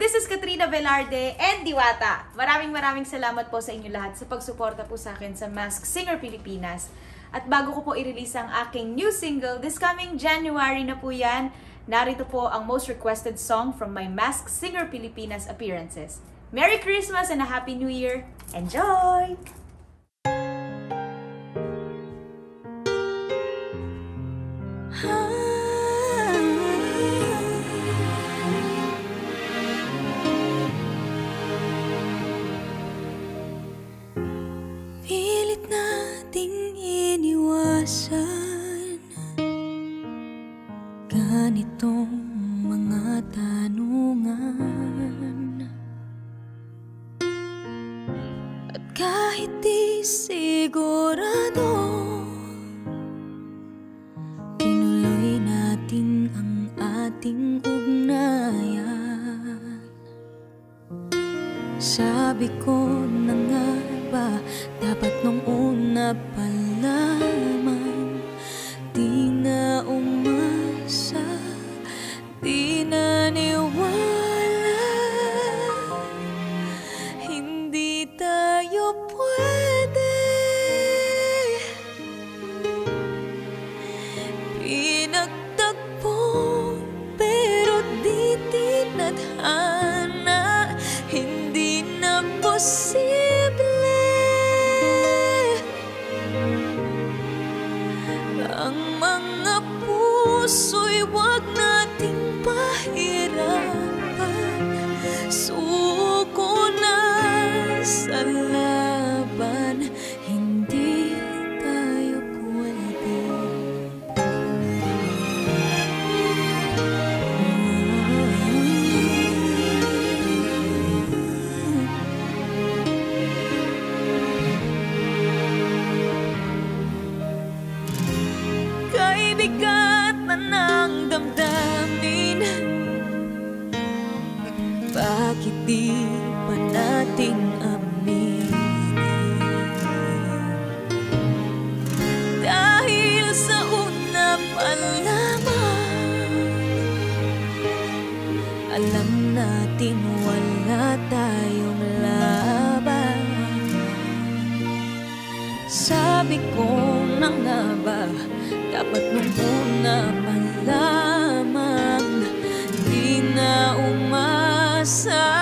This is Katrina Velarde and Diwata. Maraming maraming salamat po sa inyo lahat sa pagsuporta po sa akin sa Mask Singer Pilipinas. At bago ko po i-release ang aking new single, this coming January na po yan, narito po ang most requested song from my Mask Singer Pilipinas appearances. Merry Christmas and a Happy New Year! Enjoy! Iniwasan Ganitong mga tanungan. At kahit di sigurado Tinuloy natin ang ating ugnayan. Sabi ko na nga ba Dapat nung una pa Ang mga puso'y wag nating pahirapan. Suko bigat na ng damdamin. Bakit di pa natin aminin? Dahil sa una pa lamang Alam natin wala tayong laban. Sabi ko na nga ba Dapat nung na pa lamang Di na umasa.